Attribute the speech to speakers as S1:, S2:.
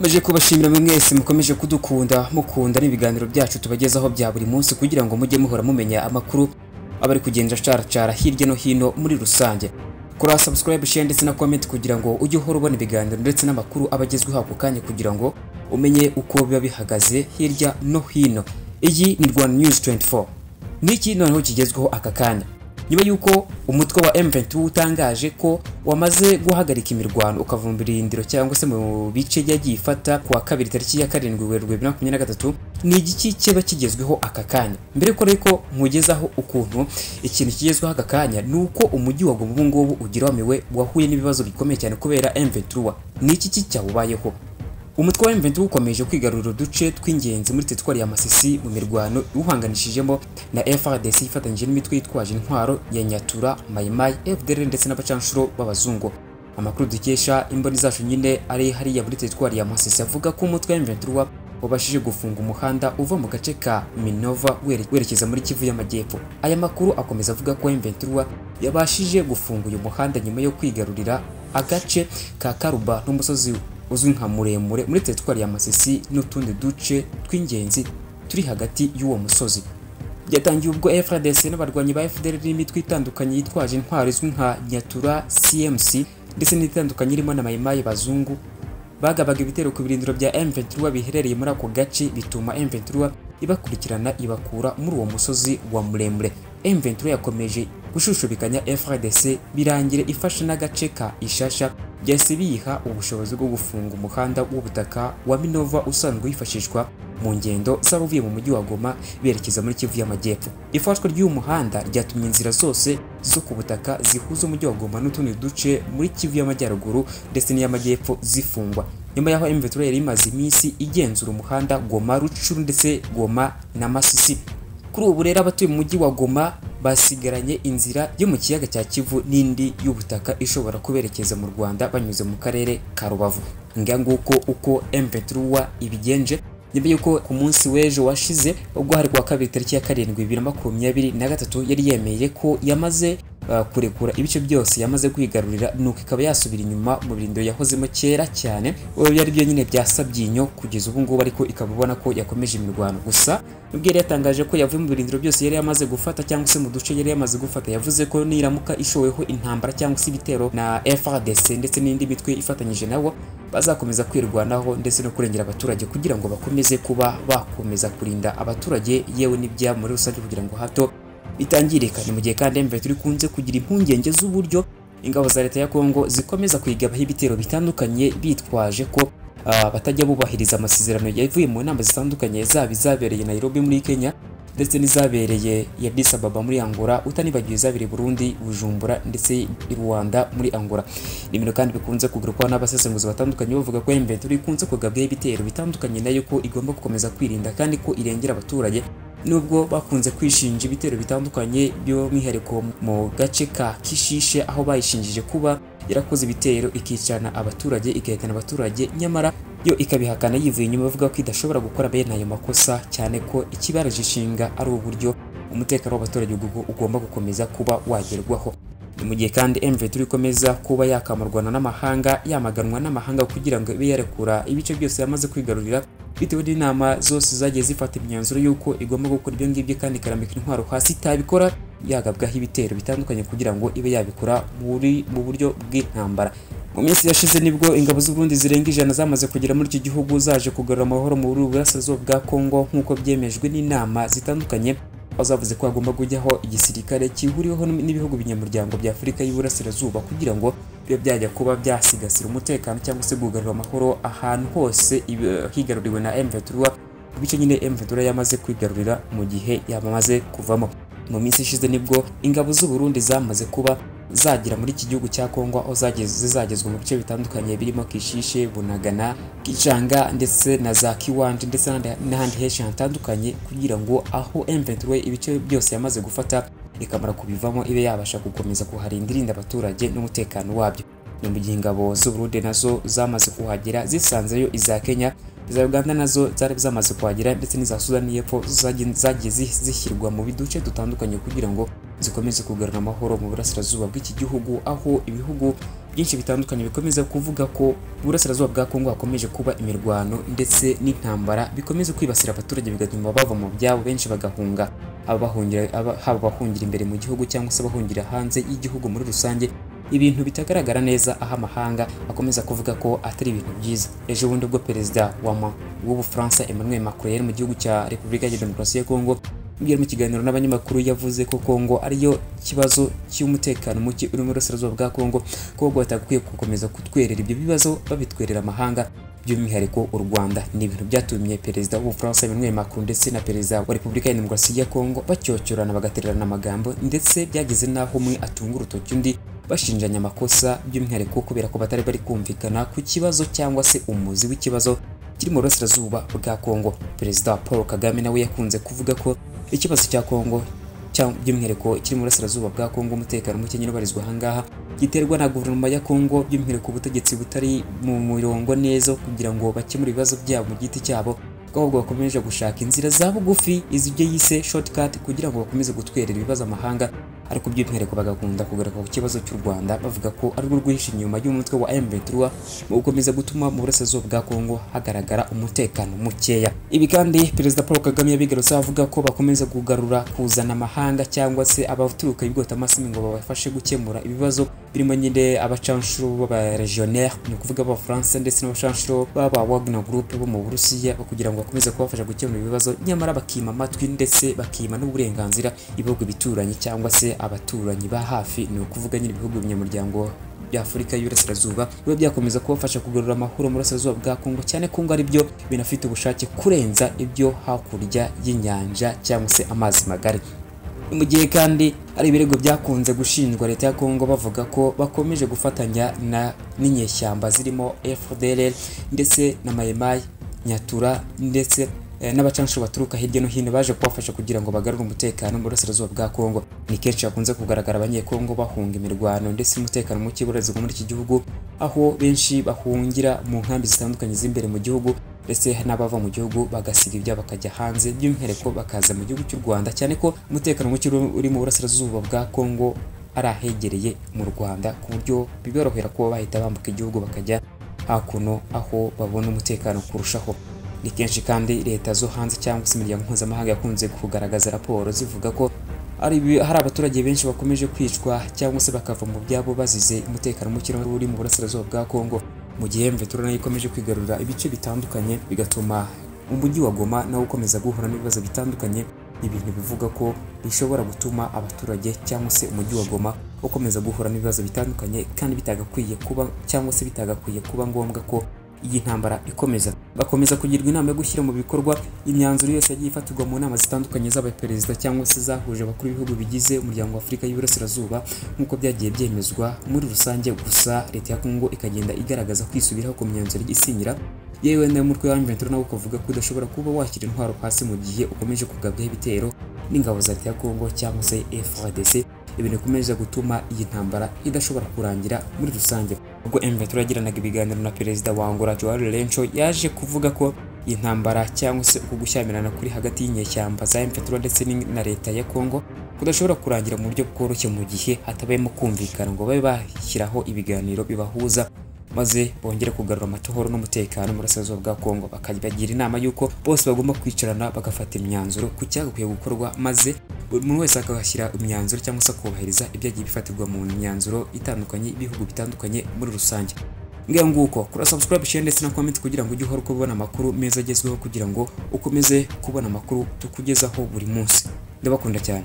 S1: Maje kubashimira mwe mwese mukomeje kudukunda mukunda n'ibiganiro byacu tubagezaho bya buri munsi kugira ngo mujye muhora mumenya amakuru aba ari kugenda acaracara hirya no hino muri rusange. Kora subscribe share ndetse na comment kugira ngo ujye uhora ubona ibiganiro ndetse n'amakuru aba agezweho ako kanya kugira ngo umenye uko biba bihagaze hirya no hino. Iyi ni Rwanda News 24 niki noneho kigezweho aka kanya. Nyuma y'uko umutwe wa M23 utangaje ko wamaze guhagarika imirwano ukavumbira irindiro cyangwa se mu bice yagiye ifata ku wa kabiri tariki ya karindwi werurwe bibiri na makumyabiri na gatatu ni igiki kiba kigezweho aka kanya? Mbere ko reko nkugezaho ukuntu ikintu kigezweho aka kanya ni uko umujyi wa Goma ubu ngubu ugeramiwe wahuye n'ibibazo bikomeye cyane kubera M23. Ni iki cyawubayeho umutwe wa M23 ukomeje kwigarurira uduce tw'ingenzi muri teritwari ya Masisi mu mirwano iwuhanganishijemo na FRDC ifatanyije n'imitwe yitwaje intwaro ya Nyatura, Maimai, FDLR ndetse n'abacanshuro b'abazungu. Amakuru dukesha imboni zacu nyine ari hariya muri teritwari ya Masisi avuga ko umutwe wa M23 wabashije gufunga umuhanda uva mu gace ka Minova werekeza muri Kivu y'Amajyepfo. Aya makuru akomeza avuga ko M23 yabashije gufunga uyu muhanda nyuma yo kwigarurira agace ka Karuba n'umusozi uzwi nka muremure muri teritwari ya Masisi n'utundi duce tw'ingenzi turi hagati y'uwo musozi. Byatangiye ubwo FRDC n'abarwanyi ba FDLR n'imitwe itandukanye yitwaje intwaro izwi nka Nyatura CMC ndetse n'itandukanye irimo na Maimai bazungu bagabaga ibitero ku birindiro bya M23 biherereye muri ako gace bituma M23 ibakurikirana ibakura muri uwo musozi wa muremure. M23 yakomeje gushushubikanya FRDC birangira ifashe n'agace ka Ishasha. Byahise biyiha ubushobozi bwo gufunga umuhanda w'ubutaka wa Minova usanzwe wifashishwa mu ngendo z'abavuye mu mujyi wa Goma berekeza muri Kivu y'Amajyepfo. Ifatwa ry'uyu muhanda ryatumye inzira zose zo ku butaka zihuza umujyi wa Goma n'utundi duce muri Kivu y'Amajyaruguru ndetse n'iy'Amajyepfo zifungwa. Nyuma y'aho M23 yari imaze iminsi igenzura umuhanda Goma Rucuru ndetse Goma na Masisi. Kuri ubu rero abatuye mu mujyi wa Goma basigaranye inzira yo mu kiyaga cya Kivu n'indi y'ubutaka ishobora kuberekeza mu Rwanda banyuze mu karere ka Rubavu. Nguko uko M23 ibigenje nyuma y'uko ku munsi w'ejo washize ubwo hari kuwa kabiri tariki ya karindwi bibiri na makumyabiri na gatatu yari yemeye ko yamaze kurekura ibice byose yamaze kwigarurira nuko ikaba yasubira inyuma mu birindiro yahozemo kera cyane byari byo nyine byasabye inyo kugeza ubu ngubu ariko ikaba ibona ko yakomeje imirwano gusa. Nubwo yari yatangaje ko yavuye mu birindiro byose yari yamaze gufata cyangwa se mu duce yari yamaze gufata yavuze ko niramuka ishoweho intambara cyangwa se ibitero na FRDC ndetse n'indi mitwe ifatanyije nabo bazakomeza kwirwanaho ndetse no kurengera abaturage kugira ngo bakomeze kuba bakomeza kurinda abaturage yewe n'ibyabo muri rusange kugira ngo hato bitangirika ni mu gihe kandi M23 ikunze kugira impungenge z'uburyo ingabo za leta ya Kongo zikomeza kwigabaho ibitero bitandukanye bitwaje ko uh, batajya bubahiriza amasezerano yavuye mu nama zitandukanye zaba izabereye Nairobi muri Kenya ndetse n'izabereye ya Addis Ababa muri Angola utanibagiwe izabereye Burundi Bujumbura ndetse i Rwanda muri Angola. Ni ibintu kandi bikunze kugarukwaho n'abasesenguzi batandukanye bavuga ko M23 ikunze kugabwaho ibitero bitandukanye na yo ko igomba gukomeza kwirinda kandi ko irengera abaturage nubwo bakunze kwishinja ibitero bitandukanye by'umwihariko mu gace ka Kishishe aho bayishinjije kuba yarakoze ibitero ikicana abaturage igahitana abaturage nyamara yo ikabihakana yivuye inyuma bavuga ko idashobora gukora bene ayo makosa cyane ko ikibaraje ishinga ari uburyo umutekano w'abaturage ugomba gukomeza kuba wagerwaho. Ni mu gihe kandi M23 ikomeza kuba yakamurwana n'amahanga yamaganwa n'amahanga kugira ngo ibe yarekura ibice byose yamaze kwigarurira bitewe n'inama zose zagiye zifata imyanzuro y'uko igomba gukora ibyo ngibyo kandi ikarambika intwaro. Hasi itabikora yagabwaho ibitero bitandukanye kugira ngo ibe yabikora mu buryo bw'intambara. Mu minsi yashize ni bwo ingabo z'u Burundi zirenga ijana zamaze kugera muri iki gihugu zaje kugarura amahoro mu burasirazuba bwa Kongo nk'uko byemejwe n'inama zitandukanye aho zavuze ko hagomba kujyaho igisirikare kihuriweho n'ibihugu binyamuryango bya Afurika y'Iburasirazuba kugira ngo bibe byajya kuba byasigasira umutekano cyangwa se gugarura amahoro ahantu hose higaruriwe na M23 bice nyine M23 yamaze kwigarurira mu gihe yamaze kuvamo. Mu minsi ishize nibwo ingabo z'u Burundi zamaze kuba zagera muri iki gihugu cya Kongo aho zizagezwa mu bice bitandukanye birimo Kishishe, Bunagana, Kicanga ndetse na za Kiwanje ndetse n'ahandi henshi hatandukanye kugira ngo aho M23 ibice byose yamaze gufata ikamara kubivamo ibe yabasha gukomeza kuharinda irinda abaturage n'umutekano wabyo. Ni mu gihe ingabo z'u Burundi na zo zamaze kuhagera zisanzeyo iza Kenya iza Uganda na zo zari zamaze kuhagera ndetse n'iza Sudani y'Epfo zagiye zishyirwa mu biduce dutandukanye kugira ngo zikomeze kugarura amahoro mu burasirazuba bw'iki gihugu aho ibihugu byinshi bitandukanye bikomeza kuvuga ko burasirazuba bwa Kongo hakomeje kuba imirwano ndetse n'intambara bikomeza kwibasira abaturage bigatuma bava mu byabo benshi bagahunga. Haba bahungira haba bahungira imbere mu gihugu cyangwa se bahungira hanze y'igihugu muri rusange ibintu bitagaragara neza aho amahanga akomeza kuvuga ko atari ibintu byiza. Ejo bundi ubwo perezida w'ubufaransa Emmanuel Macron yari mu gihugu cya Repubulika ya Demokarasi ya Kongo mu kiganiro n'abanyamakuru yavuze ko Kongo ariyo kibazo cy'umutekano muke uri mu burasirazuba bwa Kongo ko batagakwiye gukomeza kutwerera ibyo bibazo babitwerera amahanga. By'umwihariko u Rwanda. Ni ibintu byatumye perezida w'ubufaransa Emmanuel Macron ndetse na perezida wa Repubulika ya Demokarasi ya Kongo bacyocyorana bagatererana amagambo ndetse byageze n'aho umwe atunga urutoki undi bashinjanya amakosa by'umwihariko kubera ko batari bari kumvikana ku kibazo cyangwa se umuzi w'ikibazo kiri mu burasirazuba bwa Kongo perezida Paul Kagame nawe yakunze kuvuga ko ikibazo cya Kongo by'umwihariko kiri mu burasirazuba bwa Kongo umutekano muke nyine ubarizwa ahangaha giterwa na guverinoma ya Kongo by'umwihariko ubutegetsi butari mu murongo neza kugira ngo bakemure ibibazo byabo mu giti cyabo ahubwo bakomeje gushaka inzira za bugufi izibyo yise shortcut kugira ngo bakomeze gutwerera ibibazo amahanga ariko by'umwihariko bagakunda kugaruka ku kibazo cy'u Rwanda bavuga ko ari rwo rwihishe inyuma y'umutwe wa M23 mu gukomeza gutuma mu burasirazuba bwa Kongo hagaragara umutekano mukeya. Ibi kandi perezida Paul Kagame yabigarutse avuga ko bakomeza kugarura kuzana amahanga cyangwa se abaturuka ibwota amasimi ngo babafashe gukemura ibibazo birimo nyine abacanshuro b'aba regionnaire ni ukuvuga abafaransa ndetse n'abacanshuro b'aba Wagner Group bo mu Burusiya kugira ngo bakomeze kubafasha gukemura ibibazo nyamara bakima amatwi ndetse bakima n'uburenganzira ibihugu bituranye cyangwa se abaturanyi ba hafi ni ukuvuga nyine ibihugu binyamuryango bya Afurika y'Iburasirazuba biba byakomeza kubafasha kugarura amahoro mu burasirazuba bwa Kongo cyane ko ngo ari byo binafite ubushake kurenza ibyo hakurya y'inyanja cyangwa se amazi magari. Mu gihe kandi ari ibirego byakunze gushinjwa leta ya Kongo bavuga ko bakomeje gufatanya na n'inyeshyamba zirimo FDLR ndetse na Maimai Nyatura ndetse n'abacanshuro baturuka hirya no hino baje kubafasha kugira ngo bagarure umutekano mu burasirazuba bwa Kongo ni kenshi hakunze kugaragara abanyekongo bahunga imirwano ndetse n'umutekano muke ubarizwa muri iki gihugu aho benshi bahungira mu nkambi zitandukanye z'imbere mu gihugu ndetse n'abava mu gihugu bagasiga ibyabo bakajya hanze by'umwihariko bakaza mu gihugu cy'u Rwanda. Cyane ko umutekano muke uri mu burasirazuba bwa Kongo ari ahegereye mu Rwanda ku buryo biborohera kuba bahita bambuka igihugu bakajya hakuno aho babona umutekano kurushaho. Ni kenshi kandi leta zo hanze cyangwa se imiryango mpuzamahanga yakunze kugaragaza raporo zivuga ko hari abaturage benshi bakomeje kwicwa cyangwa se bakava mu byabo bazize umutekano muke uri mu burasirazuba bwa Kongo mu gihe mvetura na yo ikomeje kwigarurira ibice bitandukanye bigatuma umujyi wa Goma nawo ukomeza guhura n'ibibazo bitandukanye ibintu bivuga ko bishobora gutuma abaturage cyangwa se umujyi wa Goma ukomeza guhura n'ibibazo bitandukanye kandi bitagakwiye kuba cyangwa se bitagakwiye kuba ngombwa ko iyi ntambara ikomeza. Bakomeza kugirwa inama yo gushyira mu bikorwa imyanzuro yose yagiye ifatirwa mu nama zitandukanye z'abaperezida cyangwa se zahuje abakuru b'ibihugu bigize umuryango wa Afurika y'Iburasirazuba nk'uko byagiye byemezwa muri rusange gusa leta ya Kongo ikagenda igaragaza kwisubiraho ku myanzuro isinyira yewe n'umutwe wa M23 nawo ukavuga ko udashobora kuba washyira intwaro hasi mu gihe ukomeje kugabwaho ibitero n'ingabo za leta ya Kongo cyangwa se FARDC ibintu bikomeza gutuma iyi ntambara idashobora kurangira muri rusange. Ubwo M23 yagiranaga ibiganiro na perezida wa Angola Joao Lourenço yaje kuvuga ko iyi ntambara cyangwa se uku gushyamirana kuri hagati y'inyeshyamba za M23 ndetse na leta ya Kongo kudashobora kurangira mu buryo bworoshye mu gihe hatabayemo kumvikana ngo babe bashyiraho ibiganiro bibahuza maze bongere kugarura amahoro n'umutekano mu burasirazuba bwa Kongo. Bakabagira inama y'uko bose bagomba kwicarana bagafata imyanzuro ku cyagakwiye gukorwa maze buri muntu wese akahashyira imyanzuro cyangwa se akubahiriza ibyagiye bifatirwa mu myanzuro itandukanye y'ibihugu bitandukanye muri rusange. Ngira nguko kora subscribe share ndetse na comment kugira ngo ujye uhora kubona amakuru meza agezweho kugira ngo ukomeze kubona amakuru tukugezaho buri munsi. Ndabakunda cyane.